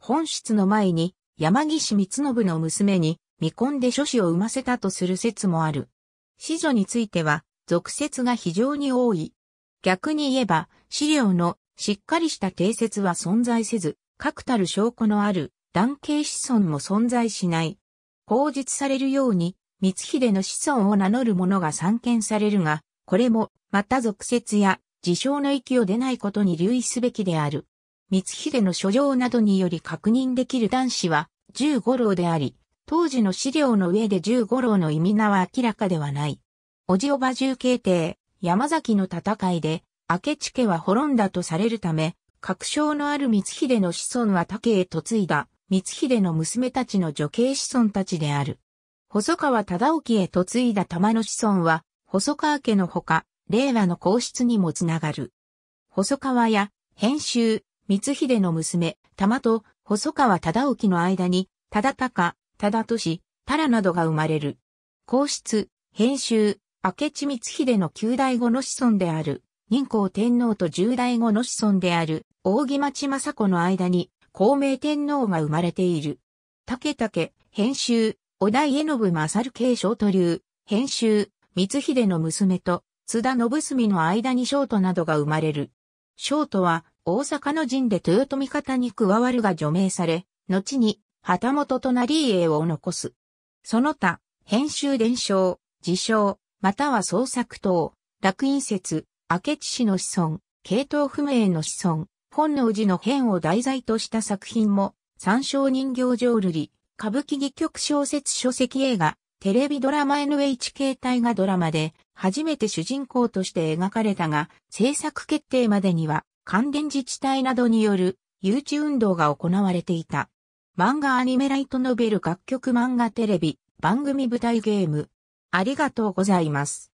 本室の前に山岸光信の娘に未婚で諸子を産ませたとする説もある。子女については俗説が非常に多い。逆に言えば資料のしっかりした定説は存在せず、確たる証拠のある男系子孫も存在しない。口実されるように、光秀の子孫を名乗る者が散見されるが、これも、また俗説や自称の域を出ないことに留意すべきである。光秀の書状などにより確認できる男子は十五郎であり、当時の資料の上で十五郎の意味名は明らかではない。おじおば重慶帝、山崎の戦いで明智家は滅んだとされるため、確証のある光秀の子孫は竹へ嫁いだ、光秀の娘たちの女系子孫たちである。細川忠興へ嫁いだ玉の子孫は、細川家のほか、令和の皇室にもつながる。細川や、編集、光秀の娘、玉と細川忠興の間に、忠高、忠俊、タラなどが生まれる。皇室、編集、明智光秀の九代後の子孫である。任皇天皇と十代後の子孫である、扇町政子の間に、孔明天皇が生まれている。竹竹、編集、小田家信正慶翔と流、編集、光秀の娘と、津田信澄の間に翔となどが生まれる。翔とは、大阪の陣で豊臣方に加わるが除名され、後に、旗本となり家を残す。その他、編集伝承、自称、または創作等、楽印説、明智氏の子孫、系統不明の子孫、本能寺の変を題材とした作品も、参照人形浄瑠璃、歌舞伎戯曲小説書籍映画、テレビドラマ NHK 大河ドラマで初めて主人公として描かれたが、制作決定までには関連自治体などによる誘致運動が行われていた。漫画アニメライトノベル楽曲漫画テレビ、番組舞台ゲーム。ありがとうございます。